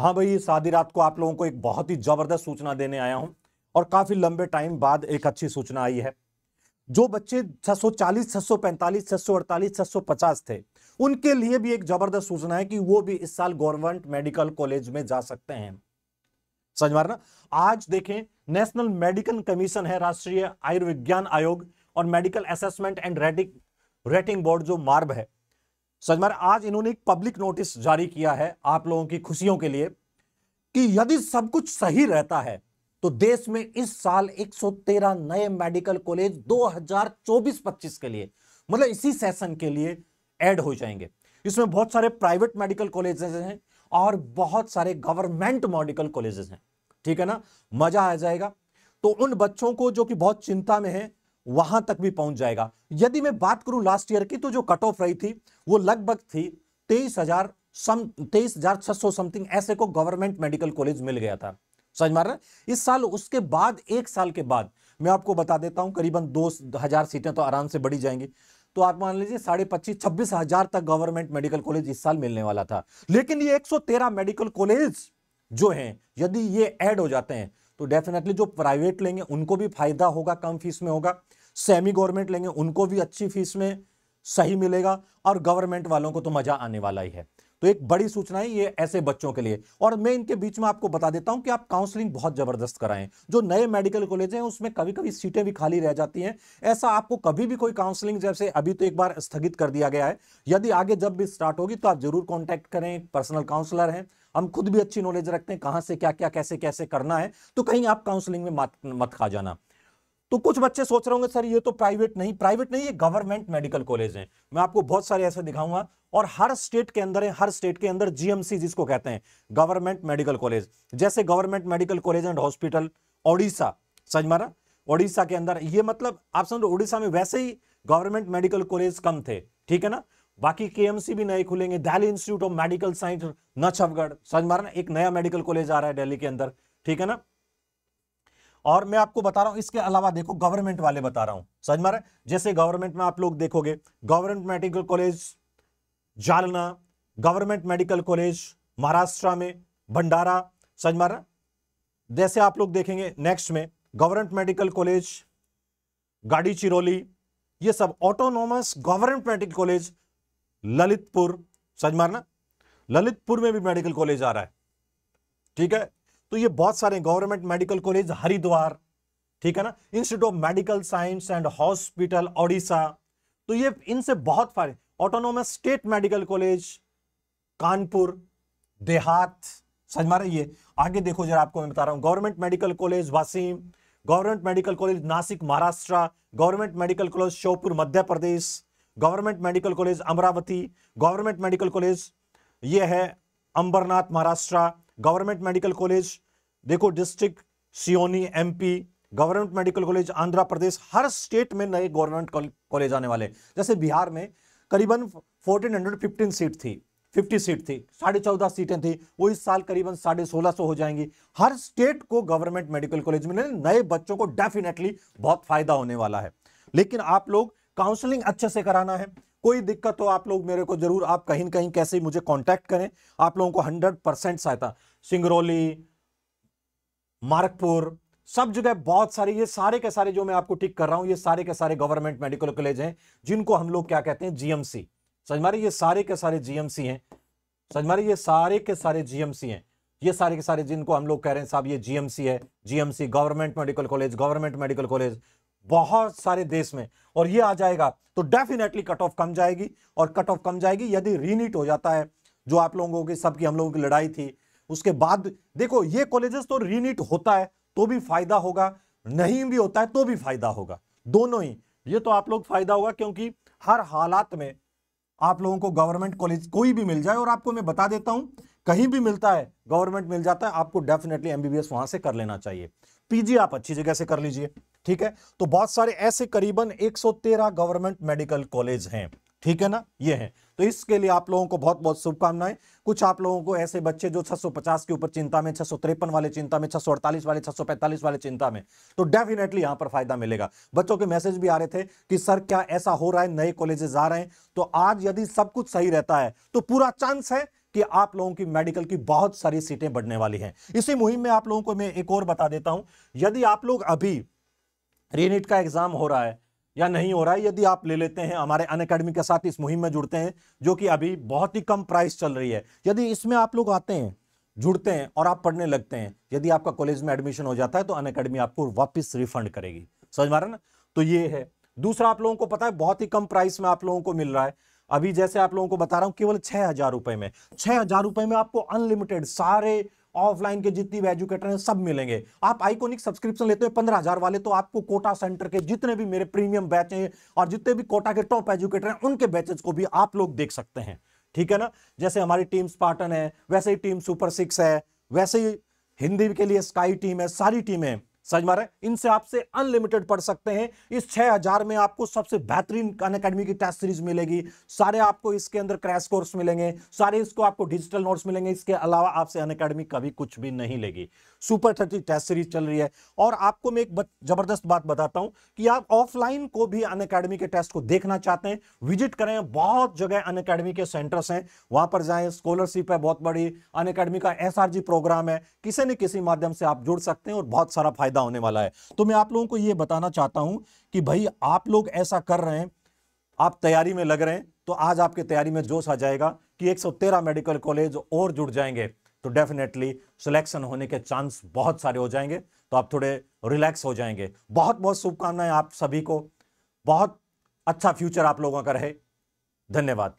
हाँ भाई इस आधी रात को आप लोगों को एक बहुत ही ज़बरदस्त सूचना देने आया हूँ और काफ़ी लंबे टाइम बाद एक अच्छी सूचना आई है। जो बच्चे 640, 645, 648, 650 थे उनके लिए भी एक ज़बरदस्त सूचना है कि वो भी इस साल गवर्नमेंट मेडिकल कॉलेज में जा सकते हैं। समझ मारना आज देखें नेशनल मेडिकल कमीशन है राष्ट्रीय आयुर्विज्ञान आयोग और medical assessment and rating rating board जो मार्ब है। सजमार आज इन्होंने एक पब्लिक नोटिस जारी किया है आप लोगों की खुशियों के लिए कि यदि सब कुछ सही रहता है तो देश में इस साल 113 नए मेडिकल कॉलेज 2024-25 के लिए मतलब इसी सेशन के लिए ऐड हो जाएँगे। इसमें बहुत सारे प्राइवेट मेडिकल कॉलेजेस हैं और बहुत सारे गवर्नमेंट मेडिकल कॉलेजेस हैं। ठीक है ना? मज़ा आ जाएगा। तो उन बच्चों को जो कि बहुत चिंता में है वहाँ तक भी पहुँच जाएगा। यदि मैं बात करूँ लास्ट ईयर की तो जो कट ऑफ़ रही थी, वो लगभग थी तेईस हज़ार सम, तेईस हज़ार छह सौ समथिंग ऐसे को गवर्नमेंट मेडिकल कॉलेज मिल गया था। समझ मार इस साल, उसके बाद, एक साल के बाद, मैं आपको बता देता हूँ, करीबन दो हज़ार सीटें तो आराम से बढ़ी जाएँगी। तो आप मान लीजिए, साढ़े पच्चीस, छब्बीस हज़ार तक गवर्नमेंट मेडिकल कॉलेज इस साल मिलने वाला था। लेकिन ये 113 मेडिकल कॉलेज जो हैं, यदि ये ऐड हो जाते हैं तो डेफिनेटली जो प्राइवेट लेंगे, उनको भी फ़ायदा होगा, कम फ़ीस में होगा। सेमी गवर्नमेंट लेंगे, उनको भी अच्छी फ़ीस में सही मिलेगा और गवर्नमेंट वालों को तो मज़ा आने वाला ही है। तो एक बड़ी सूचना है ये ऐसे बच्चों के लिए। और मैं इनके बीच में आपको बता देता हूँ कि आप काउंसलिंग बहुत ज़बरदस्त कराएँ। जो नए मेडिकल कॉलेज हैं, उसमें कभी कभी सीटें भी खाली रह जाती हैं। ऐसा आपको कभी भी कोई काउंसलिंग जैसे अभी तो एक बार स्थगित कर दिया गया है। यदि आगे जब भी स्टार्ट होगी तो आप ज़रूर कॉन्टैक्ट करें पर्सनल काउंसलर हैं। हम खुद भी अच्छी नॉलेज रखते हैं, कहाँ से क्या क्या कैसे कैसे करना है। तो कहीं आप काउंसलिंग में मत मत खा जाना। तो कुछ बच्चे सोच रहे होंगे, सर, ये तो प्राइवेट नहीं प्राइवेट नहीं, ये गवर्नमेंट मेडिकल कॉलेज हैं। मैं आपको बहुत सारे ऐसे दिखाऊँगा और हर स्टेट के अंदर है, हर स्टेट के अंदर जीएमसी जिसको कहते हैं, गवर्नमेंट मेडिकल कॉलेज। जैसे government medical college and hospital, Odisha, समझ मारा ओडिशा के अंदर, ये मतलब आप समझो, ओडिशा में वैसे ही गवर्नमेंट मेडिकल कॉलेज कम थे, ठीक है ना? बाकी केएमसी भी नए खुलेंगे, Delhi institute of medical science, नछवगढ़, समझ मारा ना? एक नया मेडिकल कॉलेज आ रहा है दिल्ली के अंदर, ठीक है ना? और मैं आपको बता रहा हूँ, इसके अलावा देखो गवर्नमेंट वाले बता रहा हूँ। समझ मारे जैसे गवर्नमेंट में आप लोग देखोगे government medical college Jalna government medical college Maharashtra में, भंडारा, समझ मारा जैसे आप लोग देखेंगे नेक्स्ट में गवर्नमेंट मेडिकल कॉलेज गाड़ी चिरोली, ये सब autonomous government medical college Lalitpur, समझ मारना ललितपुर में भी मेडिकल कॉलेज आ रहा है। ठीक है? तो ये बहुत सारे गवर्नमेंट मेडिकल कॉलेज, हरिद्वार, ठीक है ना? Institute of medical science and hospital Odisha तो ये इनसे बहुत सारे autonomous state medical college Kanpur, Dehat, समझ मारे ये? आगे देखो जरा आपको मैं बता रहा हूँ। Government medical college Washim government medical college Nashik, Maharashtra, government medical college Sheopur, Madhya Pradesh, government medical college Amravati, government medical college ये है Ambernath, Maharashtra government medical college, देखो district, Seoni, MP, government medical college, Andhra Pradesh, हर state में नए government college आने वाले जैसे बिहार में करीबन 1415 सीट थी 50 सीट थी, साढ़े चौदह सीटें थी, वो इस साल करीबन साढ़े सोलह सौ हो जाएँगी। हर स्टेट को गवर्नमेंट मेडिकल कॉलेज में नए बच्चों को डेफिनेटली बहुत फ़ायदा होने वाला है। लेकिन आप लोग काउंसलिंग अच्छे से कराना है, कोई दिक्कत हो आप लोग मेरे को ज़रूर, आप कहीं कहीं कैसे मुझे कांटेक्ट करें, आप लोगों को हंड्रेड परसेंट सहायता। सिंगरौली, मारकपुर, सब जगह बहुत सारे, ये सारे के सारे जो मैं आपको टिक कर रहा हूँ, ये सारे के सारे गवर्नमेंट मेडिकल कॉलेज हैं, जिनको हम लोग क्या कहते हैं जीएमसी समझ ये सारे के सारे जीएमसी हैं। समझ ये सारे के सारे जीएमसी हैं। ये सारे के सारे जिनको हम लोग कह रहे हैं, साहब, ये जीएमसी है GMC government medical college government medical college बहुत सारे देश में। और ये आ जाएगा तो डेफिनेटली कट ऑफ़ कम जाएगी, और कट ऑफ़ कम जाएगी, यदि रीनीट हो जाता है, जो आप लोगों की, सबकी, हम लोगों की लड़ाई थी उसके बाद, देखो, ये कॉलेजेस तो रीनीट होता है तो भी फ़ायदा होगा, नहीं भी होता है तो भी फ़ायदा होगा। दोनों ही। ये तो आप लोग फ़ायदा होगा क्योंकि हर हालात में आप लोगों को गवर्नमेंट कॉलेज कोई भी मिल जाए, और आपको मैं बता देता हूँ, कहीं भी मिलता है, गवर्नमेंट मिल जाता है, आपको डेफिनेटली एमबीबीएस वहाँ से कर लेना चाहिए। पीजी आप अच्छी जगह से कर लीजिए, ठीक है? तो बहुत सारे ऐसे करीबन 113 गवर्नमेंट मेडिकल कॉलेज हैं, ठीक है ना? ये है। तो इसके लिए आप लोगों को बहुत बहुत शुभकामनाएँ। कुछ आप लोगों को ऐसे बच्चे जो 650 के ऊपर चिंता में, छह वाले चिंता में, छह वाले छह वाले चिंता में तो डेफिनेटली यहाँ पर फ़ायदा मिलेगा। बच्चों के मैसेज भी आ रहे थे कि, सर, क्या ऐसा हो रहा है? नए कॉलेजेस आ रहे हैं। तो आज यदि सब कुछ सही रहता है तो पूरा चांस है कि आप लोगों की मेडिकल की बहुत सारी सीटें बढ़ने वाली हैं। इसी मुहिम में आप लोगों को मैं एक और बता देता हूँ। यदि आप लोग अभी रीनीट का एग्ज़ाम हो रहा है या नहीं हो रहा है, यदि आप ले लेते हैं, हमारे अन अकेडमी के साथ इस मुहिम में जुड़ते हैं, जो कि अभी बहुत ही कम प्राइस चल रही है। यदि इसमें आप लोग आते हैं, जुड़ते हैं और आप पढ़ने लगते हैं, यदि आपका कॉलेज में एडमिशन हो जाता है तो अन अकेडमी आपको वापस रिफंड करेगी। समझ मारा ना? तो ये है। दूसरा आप लोगों को पता है, बहुत ही कम प्राइस में आप लोगों को मिल रहा है। अभी जैसे आप लोगों को बता रहा हूँ, केवल छह हज़ार रुपए में। छह हज़ार रुपए में आपको अनलिमिटेड सारे ऑफलाइन के जितनी भी एजुकेटर हैं, सब मिलेंगे। आप आइकोनिक सब्सक्रिप्शन लेते हैं, पंद्रह हज़ार वाले तो आपको कोटा सेंटर के जितने भी मेरे प्रीमियम बैच हैं और जितने भी कोटा के टॉप एजुकेटर हैं, उनके बैचेस को भी आप लोग देख सकते हैं। ठीक है ना? जैसे हमारी टीम स्पार्टन है, वैसे ही टीम सुपर सिक्स है, वैसे ही हिंदी के लिए स्काई टीम है, सारी टीमें समझ मारे इनसे आपसे अनलिमिटेड पढ़ सकते हैं। इस छह हज़ार में आपको सबसे बेहतरीन अन अकेडमी की टेस्ट सीरीज़ मिलेगी। सारे आपको इसके अंदर क्रैश कोर्स मिलेंगे। सारे इसको आपको डिजिटल नोट्स मिलेंगे। इसके अलावा आपसे अन अकेडमी कभी कुछ भी नहीं लेगी। सुपर थर्टी टेस्ट सीरीज़ चल रही है। और आपको मैं एक ज़बरदस्त बात बताता हूँ कि आप ऑफलाइन को भी अन अकेडमी के टेस्ट को देखना चाहते हैं। विज़िट करें। बहुत जगह अन अकेडमी के सेंटर्स हैं। वहाँ पर जाए। स्कॉलरशिप है बहुत बड़ी। अन अकेडमी का एस प्रोग्राम है। किसी न किसी माध्यम से आप जुड़ सकते हैं और बहुत सारा फ़ायदा होने वाला है। तो मैं आप लोगों को यह बताना चाहता हूँ कि भाई, आप लोग ऐसा कर रहे हैं, आप तैयारी में लग रहे हैं तो आज आपकी तैयारी में जोश आ जाएगा कि 113 मेडिकल कॉलेज और जुड़ जाएँगे। तो डेफिनेटली सिलेक्शन होने के चांस बहुत सारे हो जाएँगे तो आप थोड़े रिलैक्स हो जाएँगे। बहुत बहुत शुभकामनाएँ आप सभी को। बहुत अच्छा फ्यूचर आप लोगों का रहे। धन्यवाद।